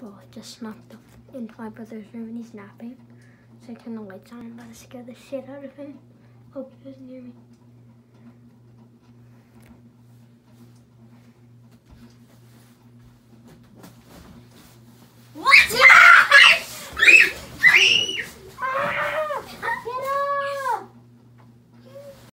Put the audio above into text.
Well, I just snuck into my brother's room and he's napping. So I turned the lights on and about to scare the shit out of him. Hope he doesn't hear me.